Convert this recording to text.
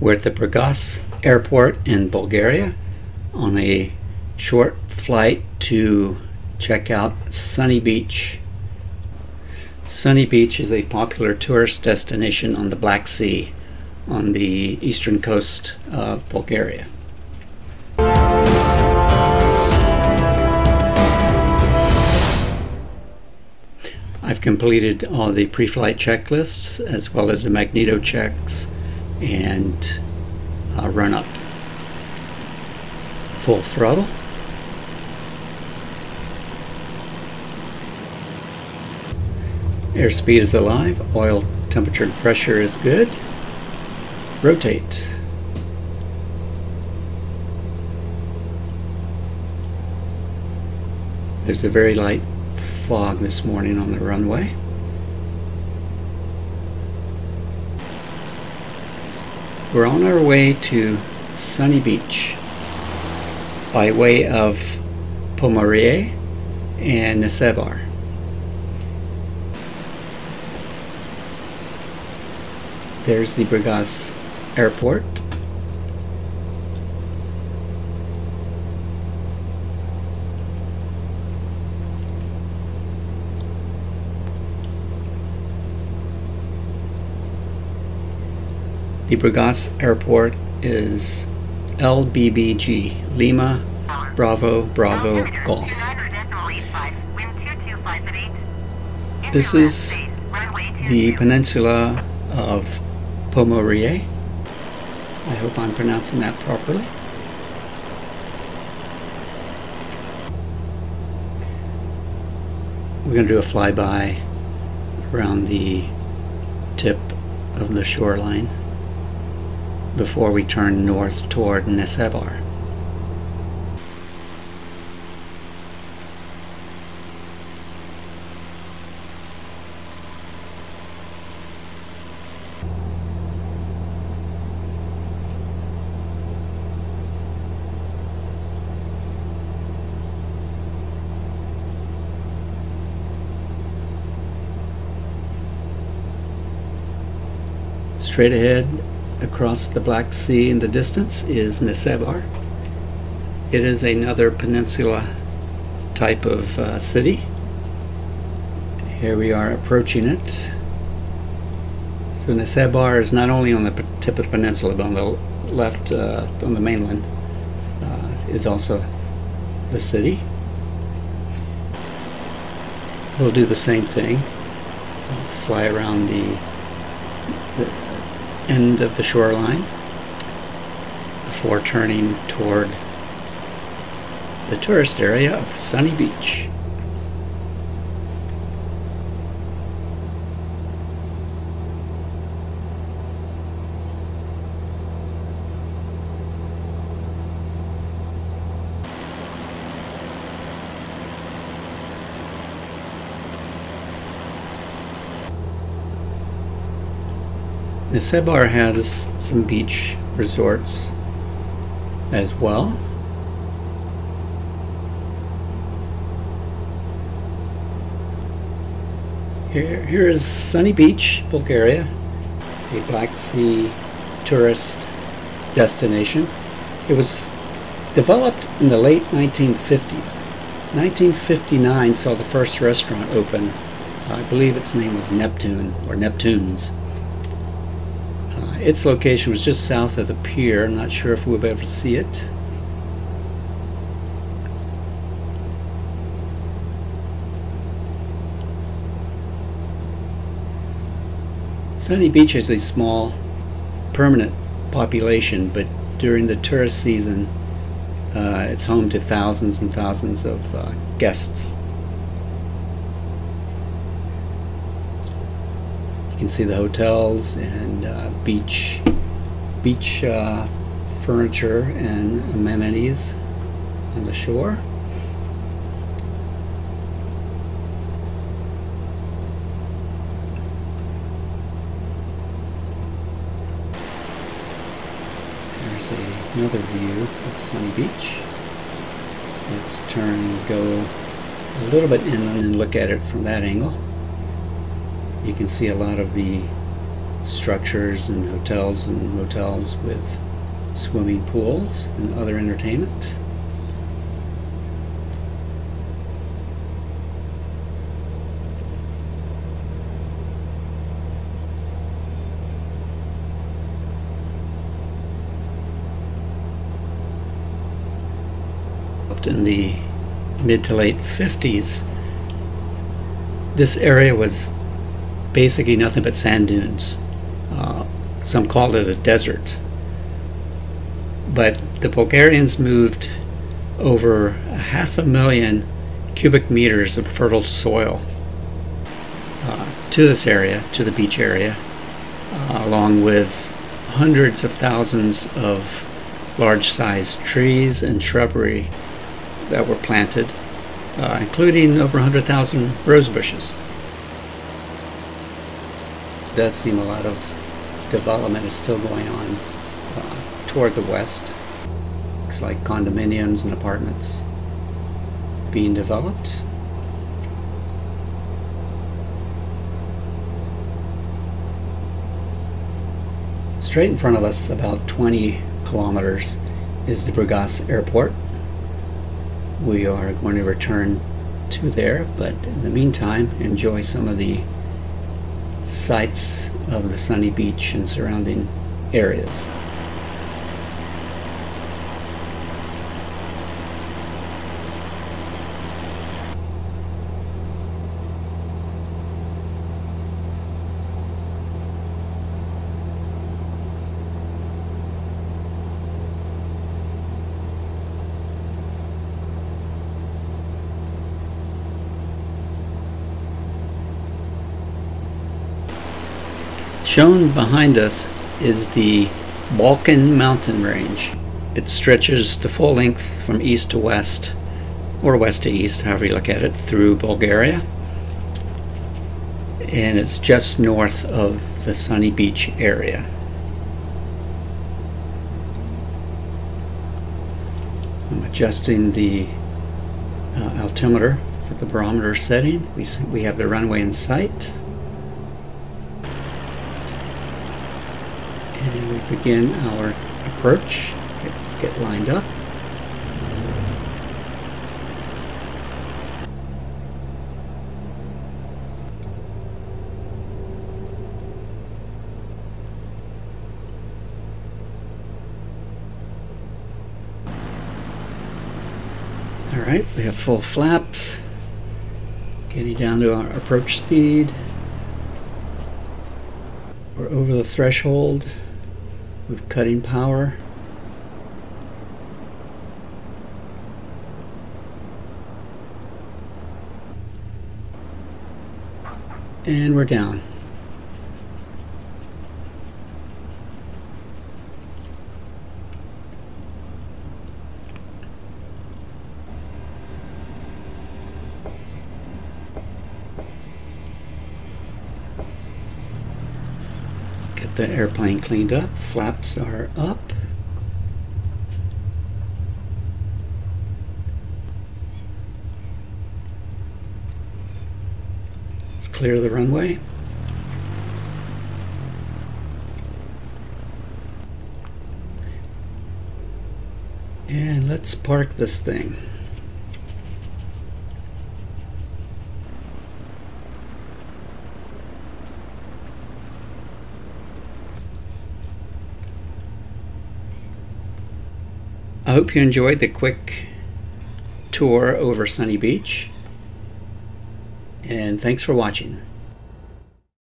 We're at the Burgas Airport in Bulgaria on a short flight to check out Sunny Beach. Sunny Beach is a popular tourist destination on the Black Sea on the eastern coast of Bulgaria. I've completed all the pre-flight checklists as well as the magneto checks and uh, run up full throttle. Airspeed is alive, oil temperature and pressure is good. Rotate. There's a very light fog this morning on the runway. We're on our way to Sunny Beach by way of Pomorie and Nesebar. There's the Burgas Airport. The Burgas Airport is LBBG, Lima Bravo Bravo Golf. This is the peninsula of Pomorie. I hope I'm pronouncing that properly. We're going to do a flyby around the tip of the shoreline before we turn north toward Nesebar. Straight ahead across the Black Sea in the distance is Nesebar. It is another peninsula type of uh, city. Here we are approaching it. So Nesebar is not only on the tip of the peninsula, but on the left, uh, on the mainland, uh, is also the city. We'll do the same thing. Fly around the, the end of the shoreline before turning toward the tourist area of Sunny Beach. Nesebar has some beach resorts as well. Here, here is Sunny Beach, Bulgaria, a Black Sea tourist destination. It was developed in the late 1950s. 1959 saw the first restaurant open. I believe its name was Neptune or Neptunes. Its location was just south of the pier. I'm not sure if we'll be able to see it. Sunny Beach has a small permanent population, but during the tourist season, uh, it's home to thousands and thousands of uh, guests. You can see the hotels and uh, beach beach uh, furniture and amenities on the shore. There's a, another view of Sunny Beach. Let's turn and go a little bit inland and look at it from that angle you can see a lot of the structures and hotels and motels with swimming pools and other entertainment. in the mid to late 50s, this area was basically nothing but sand dunes. Uh, some called it a desert. But the Bulgarians moved over a half a million cubic meters of fertile soil uh, to this area, to the beach area, uh, along with hundreds of thousands of large sized trees and shrubbery that were planted, uh, including over 100,000 rose bushes. Does seem a lot of development is still going on uh, toward the west. Looks like condominiums and apartments being developed. Straight in front of us, about 20 kilometers, is the Burgas Airport we are going to return to there but in the meantime enjoy some of the sights of the sunny beach and surrounding areas. Shown behind us is the Balkan mountain range. It stretches the full length from east to west, or west to east, however you look at it, through Bulgaria. And it's just north of the Sunny Beach area. I'm adjusting the uh, altimeter for the barometer setting. We, we have the runway in sight. And we begin our approach. Let's get lined up. Alright, we have full flaps. Getting down to our approach speed. We're over the threshold with cutting power. And we're down. The airplane cleaned up. Flaps are up. Let's clear the runway. And let's park this thing. Hope you enjoyed the quick tour over Sunny Beach. And thanks for watching.